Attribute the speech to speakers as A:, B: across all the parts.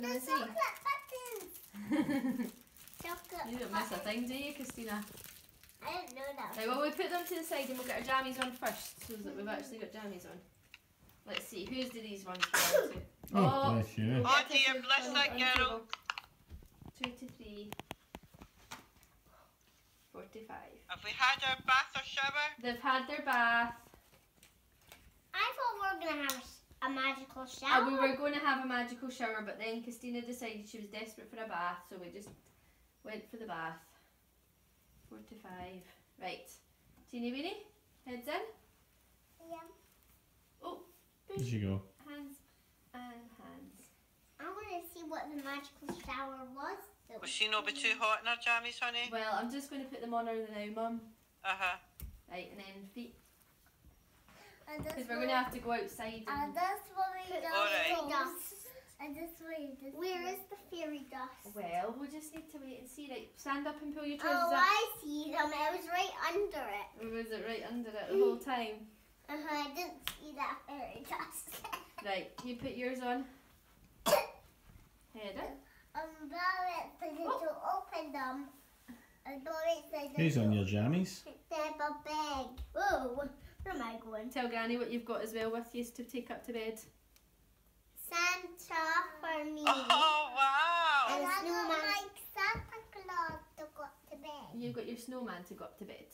A: going to
B: There's
A: see.
B: chocolate buttons. Chocolate
A: you don't miss a
B: buttons.
A: thing, do you, Christina?
B: I didn't know that.
A: Right, well, we put them to the side and we'll get our jammies on first, so that we've actually got jammies on. Let's see, who's do these ones belong to?
C: Oh, oh, bless you.
D: Oh dear, bless that girl.
A: Two to three. Forty-five.
D: Have we had our bath or shower?
A: They've had their bath.
B: I thought we were gonna have a s- a magical shower.
A: Uh, we were going to have a magical shower, but then Christina decided she was desperate for a bath, so we just went for the bath. Four to five. Right. Teeny weeny, heads in.
B: Yeah.
A: Oh,
C: There you go.
A: hands and hands.
B: I want to see what the magical shower was.
D: Will she not be too hot in her jammies, honey?
A: Well, I'm just going to put them on her now, Mum.
D: Uh huh.
A: Right, and then feet,
B: And this
A: because we're going to have to go outside.
B: And
A: And,
B: this way does
D: Alright.
B: fairy dust. And this way this Where is the fairy dust?
A: well, we'll just need to wait and see. Right, stand up and pull your
B: Oh,
A: trousers up.
B: I see them. It was right under it.
A: Or was it right under it the whole time?
B: Uh-huh, I didn't see that fairy dust.
A: Right, you put yours on. Head up.
B: Um, Barrett said
A: Oh.
B: to open them. And Barrett said
C: Who's on your jammies?
B: They're a bag. Whoa, where am I going?
A: Tell Granny what you've got as well with you to take up to bed.
B: Santa for me.
D: Oh wow!
B: And I don't like Santa Claus to go up to bed.
A: You've got your snowman to go up to bed.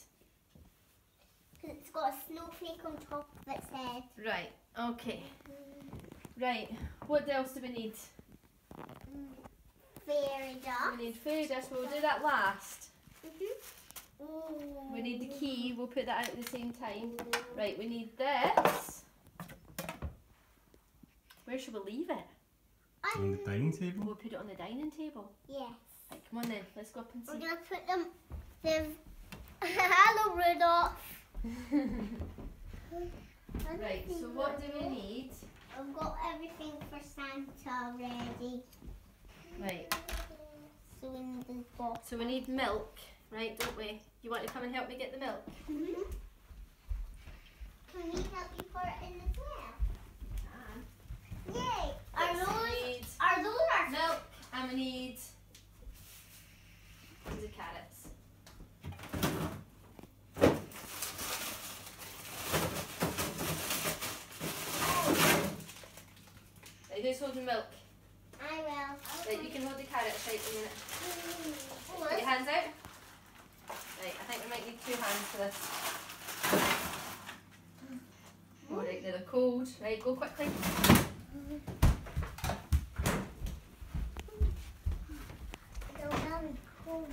B: Because it's got a snowflake on top of its head.
A: Right, okay. Right, what else do we need?
B: Fairy dust.
A: We need fairy dust, we'll do that last.
B: Mm-hmm.
A: We need the key, we'll put that out at the same time. Right, we need this. Where should we leave it?
C: On the dining table?
A: We'll put it on the dining table.
B: Yes.
A: Right, come on then, let's go up and see.
B: We're
A: see.
B: gonna put them. They're Hello, Rudolph.
A: right, so what do we need?
B: I've got everything for Santa ready.
A: Right,
B: So we need this box.
A: so we need milk, right, don't we? You want to come and help me get the milk?
B: Mm-hmm. Can we help you pour it in as well? Yay! Are
A: Yes,
B: those
A: need
B: are those our
A: milk and we need these are carrots. Who's holding milk?
B: I will.
A: Right, you can hold the carrots right a minute.
B: Oh,
A: Put your hands out. Right, I think we might need two hands for this. Alright, they're cold. Right, go quickly.
B: They're very cold.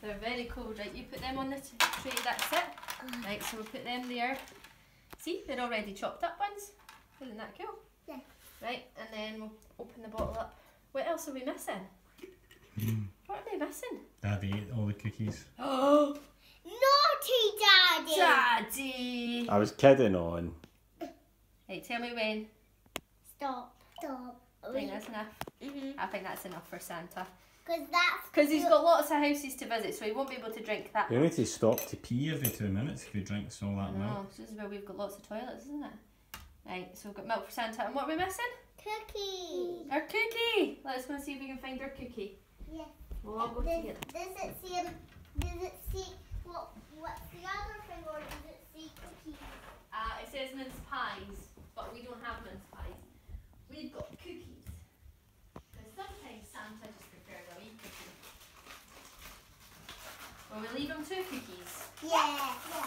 A: They're very cold, right? You put them on the t- tray, that's it. Uh. Right, so we'll put them there. See, they're already chopped up ones. Isn't that cool?
B: Yeah.
A: Right, and then we'll open the bottle up. What else are we missing? Hmm. What are they missing?
C: Daddy ate all the cookies.
A: Oh,
B: Naughty Daddy!
A: Daddy!
C: I was kidding on.
A: Right, tell me when.
B: Stop. Stop.
A: I think that's enough.
B: Mhm.
A: I think that's enough for Santa.
B: Because that's.
A: Because he's got lots of houses to visit, so he won't be able to drink that
C: You need to stop to pee every two minutes if he drinks all that
A: No,
C: milk.
A: this is where we've got lots of toilets, isn't it? Right, so we've got milk for Santa. And what are we missing?
B: Cookie.
A: Our cookie! Let's go and see if we can find our cookie.
B: Yeah.
A: We'll all go
B: Does,
A: together.
B: does it see? um, Does it see? What? What's the other thing, or does it see cookies?
A: Uh, it says mince pies, but we don't have mince pies. We've got cookies. Because sometimes Santa just prefers a wee cookie. Will we leave him two cookies?
B: Yeah. Yeah.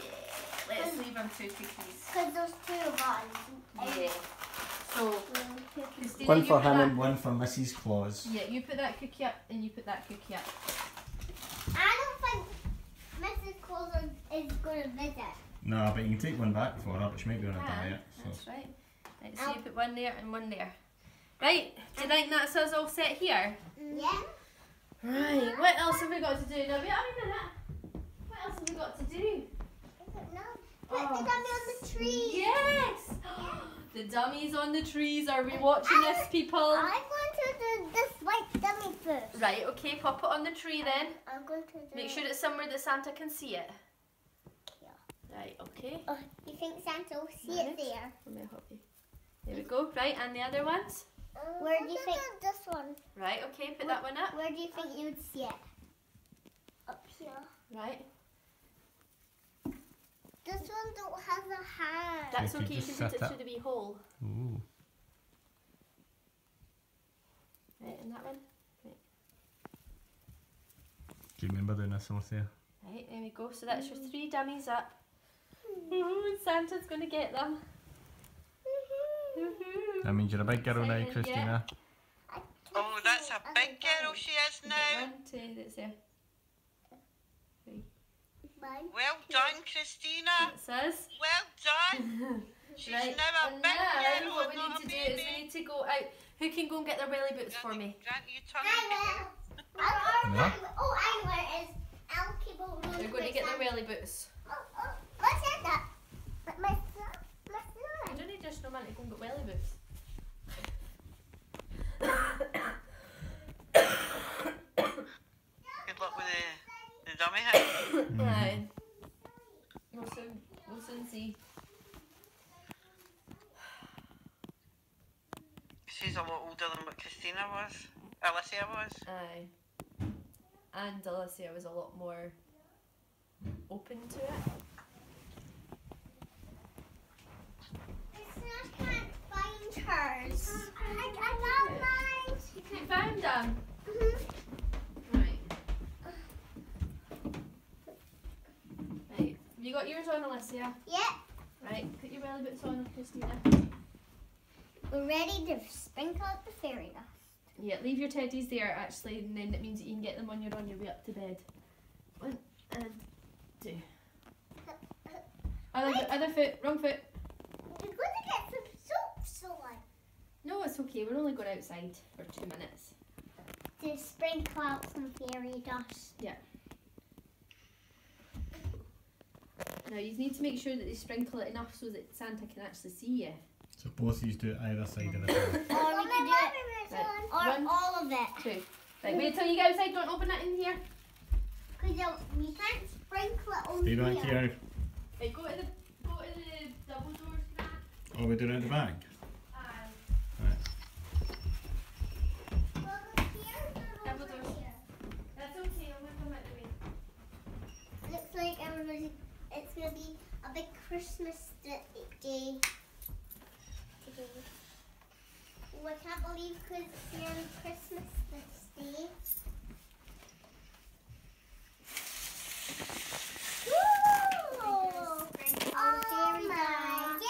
A: Yeah, let's leave him two cookies.
B: Because there's two of us.
A: Yeah. So, Christina,
C: One for
A: put
C: him and one for Mrs. Claus.
A: Yeah, you put that cookie up and you put that cookie up.
B: I don't think Mrs. Claus is going to visit.
C: No, but you can take one back for her, but she might be on a
A: Can,
C: diet.
A: That's
C: So.
A: right. Right, so you put one there and one there. Right, do you think that's us all set here?
B: Yeah.
A: Right, what else have we got to do? Now, wait a minute. What else have we got to do?
B: I don't know. Put
A: Oh.
B: the dummy on the tree.
A: Yes! the dummies on the trees. Are we watching this, people?
B: I'm going to do this white dummy first.
A: Right, okay, pop it on the tree then.
B: I'm going to do
A: Make sure it's somewhere that Santa can see it.
B: Yeah.
A: Right, okay.
B: Oh, you think Santa will see
A: Right.
B: it there?
A: Let me help you. There we go. Right, and the other ones?
B: Um, where do you think this one?
A: Right, okay, put that one up.
B: Where do you think you would see it? Up here.
A: Right.
B: This one don't have a hand.
A: That's
C: You
A: okay, you
C: just
A: can put it
C: up.
A: through the wee hole.
C: Ooh.
A: Right, and that one.
C: Do you remember doing this, Alicia?
A: Right, there we go. So that's your three dummies up. Ooh, Santa's gonna get them. Mm-hmm.
C: That means you're a big girl now, Christina.
B: I can't
D: Oh, that's a big girl she is now.
A: One, two, that's there.
B: mine.
D: Well done, Christina.
A: That's us.
D: Well done. She's
A: right,
D: now a
A: and
D: big
A: now
D: girl
A: what oh,
D: we
A: need to
D: a
A: do is we need to go out. Who can go and get their welly boots for me?
D: Granny, you turn
B: I
D: around.
B: will. I know
C: Yeah.
B: where- Oh, I know where it is. I'll keep on
A: They're going to get their
B: Sam.
A: welly boots.
B: Oh, oh, what's that? But my son, my
A: I
B: son.
A: don't need just no man to go and get welly boots.
D: Good luck with the, the dummy head.
A: Aye. Mm-hmm. We'll soon, we'll soon see.
D: She's a lot older than what Christina was. Alicia was.
A: Aye. And Alicia was a lot more open to it.
B: I can't hers. I, I got mine.
A: You found them?
B: Mhm.
A: Right. Right. Have you got yours on, Alicia?
B: Yeah,
A: Right. Put your belly boots on, Christina.
B: we're ready to sprinkle out the fairy dust.
A: Yeah, leave your teddies there actually, and then it means that you can get them when you're on your way up to bed. One and two. Other, other foot, wrong foot.
B: We're going to get some soap, so on.
A: No, it's okay. We're only going outside for two minutes.
B: To sprinkle out some fairy dust. Yeah.
A: Now you need to make sure that they sprinkle it enough so that Santa can actually see you.
C: So both of you do it either side of the door.
B: Or we can do it,
A: Right.
B: or
A: One.
B: all of it.
A: Two. Right, wait till you get outside. Don't open it in here.
B: Because we can't sprinkle it on
C: Stay back
B: here.
C: here.
A: Right, go to the go to the double doors, Grant.
C: Oh, we do it at the back?
A: Aye.
B: Well, the chairs are
A: Double
B: over
A: doors.
B: here.
A: That's okay. I'm gonna come out the way.
B: Looks like everybody, it's gonna be a big Christmas d- day. Today. Oh, I can't believe because it's nearly Christmas this day. Oh my goodness!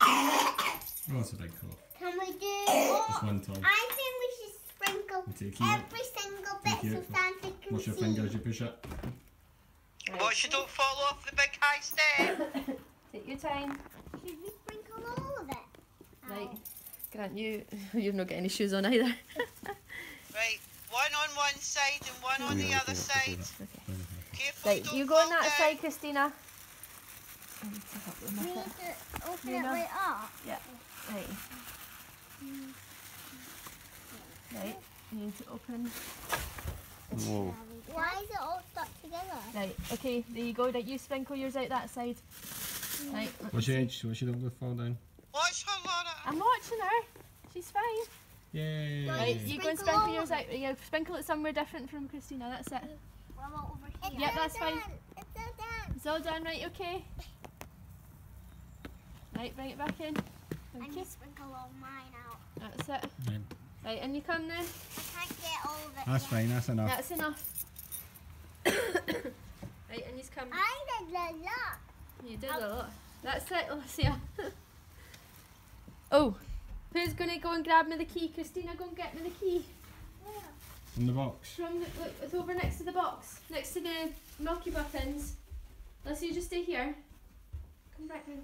C: Oh, that's a big cough.
B: Can we do?
C: Just one time.
B: I think we should sprinkle
C: You take
B: every single bit so. Santa can
C: Wash your
B: see.
C: finger as you push it.
D: Watch you don't fall off the big high step.
A: Take your time.
B: Should we sprinkle all of it?
A: Right.
B: Ow.
A: Grant, you you've not got any shoes on either.
D: Right, one on one side and one on the other side. Careful,
A: Right,
D: don't
A: you go on that
D: down.
A: side, Christina. I need to help them
B: We
A: with
B: need to open
A: You
B: it
A: know.
B: right up.
A: Right. Mm. Right. You need to open.
C: Whoa.
B: Why is it all stuck together?
A: Right. Okay. There you go. Right. You sprinkle yours out that side. Mm. Right. let's
C: What's your
A: see.
C: age? What's your don't go fall down?
D: Watch her, Laura.
A: I'm watching her. She's fine.
C: Yay!
A: Right. You go and
B: Sprinkle
A: sprinkle yours out. Yeah. Sprinkle it somewhere different from Christina. That's it.
B: What about over here?
A: Yep, that's fine.
B: It's all done.
A: It's all done. Right. Okay. Right. Bring it back in.
B: I
A: Thank
B: need
A: you.
B: to sprinkle all mine out.
A: That's it.
C: Right.
A: Right. And you come now.
B: I can't get all of it
C: That's
B: yet.
C: fine, that's enough.
A: That's enough. right. And he's come.
B: I did a lot.
A: You did a lot. That's it, Alicia. oh, who's gonna go and grab me the key? Christina, go and get me the key.
C: From the box.
A: From the, look, it's over next to the box, next to the milky buttons. Alicia, just stay here. Come back round.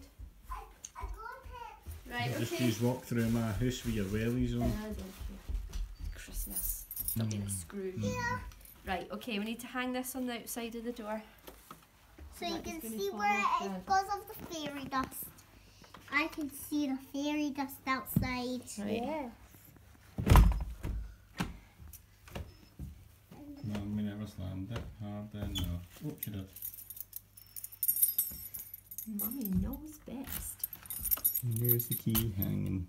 B: I, I got it.
A: Right,
C: Just
A: okay.
C: use walk through my house with your wellies on.
A: don't care. Christmas. Not being a Scrooge.
C: Mm.
A: Right, okay, we need to hang this on the outside of the door.
B: So you can see where
A: off
B: it is
A: then.
B: because of the fairy dust. I can see the fairy dust outside.
A: Right.
C: No, we never slammed it hard then, no. Oh, she did.
A: Mummy knows best.
C: Here's the key hanging.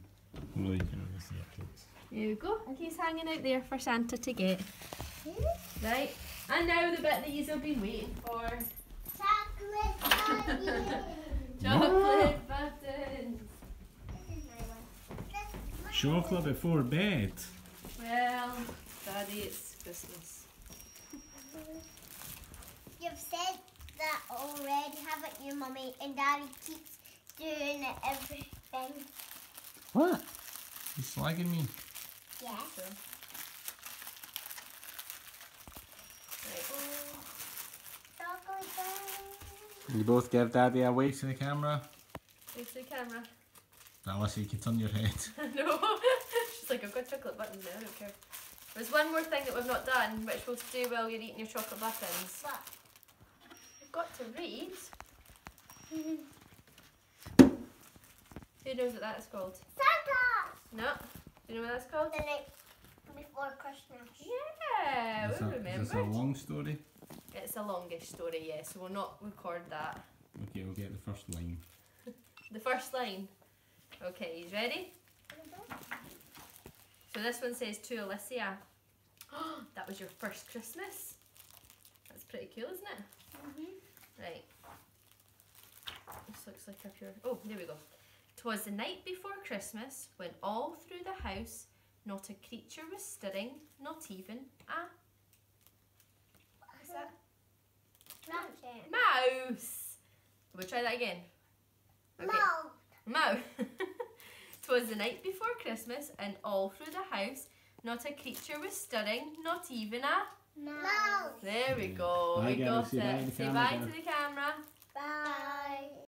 C: Well, you can only see it. Kids.
A: There we go. And he's hanging out there for Santa to get. Right. And now the bit that you've been waiting for.
B: Chocolate bunny.
A: Chocolate buttons.
B: This is my one. This- my
C: Chocolate before bed.
A: Well, Daddy, it's Christmas.
B: You've said that already, haven't you, Mummy? And Daddy keeps doing everything.
C: What? You slagging me?
B: Yes.
A: So. Right.
C: You both give Daddy a wave to the camera.
A: Face the camera.
C: Alice, you can turn your head.
A: no. She's like, I've got chocolate buttons now, I don't care. There's one more thing that we've not done, which we'll do while you're eating your chocolate buttons.
B: What?
A: You've got to read. Who knows what that is called?
B: Santa!
A: No. Do you know what that's called?
B: The night before Christmas.
A: Yeah,
C: Is
A: we
C: that-
A: remember.
C: Is this a long story?
A: It's a longish story, yeah, so we'll not record that.
C: Okay, we'll get the first line.
A: The first line. Okay, you ready? So this one says to Alicia. Oh, that was your first Christmas. That's pretty cool, isn't it?
B: Mm-hmm.
A: Right. This looks like a pure. Oh, there we go. Twas the night before Christmas when all through the house not a creature was stirring, not even a What's that?
B: Ratchet.
A: mouse. We'll try that again. Okay.
B: Mouth.
A: Mouse. Twas the night before Christmas, and all through the house not a creature was stirring, not even a.
B: mouse.
A: There we go.
C: Bye,
A: we
C: Gabby.
A: got
C: Say to
A: it. Say bye to the camera.